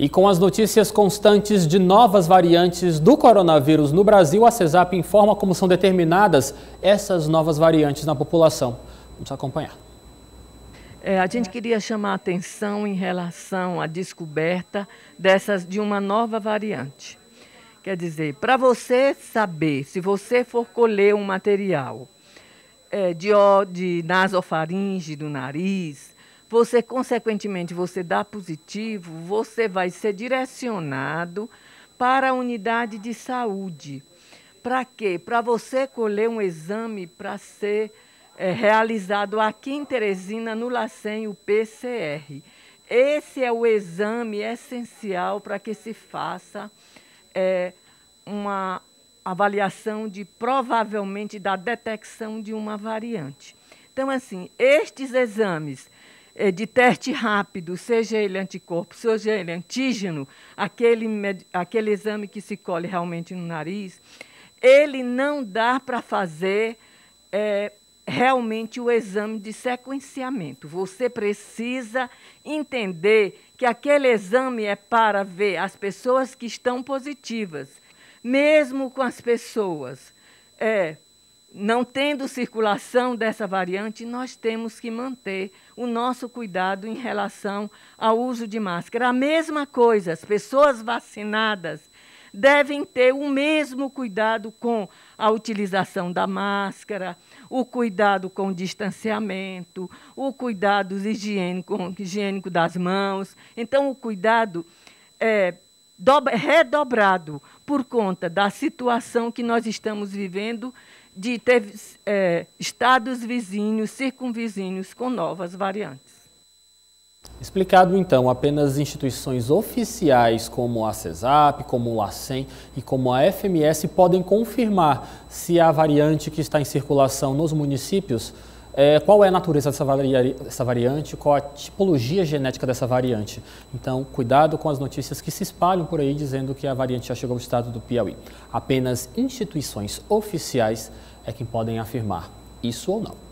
E com as notícias constantes de novas variantes do coronavírus no Brasil, a CESAP informa como são determinadas essas novas variantes na população. Vamos acompanhar. É, a gente queria chamar a atenção em relação à descoberta dessas, de uma nova variante. Quer dizer, para você saber se você for colher um material é, de, de nasofaringe do nariz, você, consequentemente, você dá positivo, você vai ser direcionado para a unidade de saúde. Para quê? Para você colher um exame para ser é, realizado aqui em Teresina, no LACEN, o PCR. Esse é o exame essencial para que se faça é, uma avaliação de provavelmente da detecção de uma variante. Então, assim, estes exames de teste rápido, seja ele anticorpo, seja ele antígeno, aquele, aquele exame que se colhe realmente no nariz, ele não dá para fazer é, realmente o exame de sequenciamento. Você precisa entender que aquele exame é para ver as pessoas que estão positivas, mesmo com as pessoas é, não tendo circulação dessa variante, nós temos que manter o nosso cuidado em relação ao uso de máscara. A mesma coisa, as pessoas vacinadas devem ter o mesmo cuidado com a utilização da máscara, o cuidado com o distanciamento, o cuidado higiênico, higiênico das mãos. Então, o cuidado é redobrado por conta da situação que nós estamos vivendo de ter é, estados vizinhos, circunvizinhos com novas variantes. Explicado então, apenas instituições oficiais como a CESAP, como o ACEM e como a FMS podem confirmar se a variante que está em circulação nos municípios, é, qual é a natureza dessa, vari dessa variante, qual a tipologia genética dessa variante. Então, cuidado com as notícias que se espalham por aí dizendo que a variante já chegou ao estado do Piauí. Apenas instituições oficiais é quem podem afirmar isso ou não.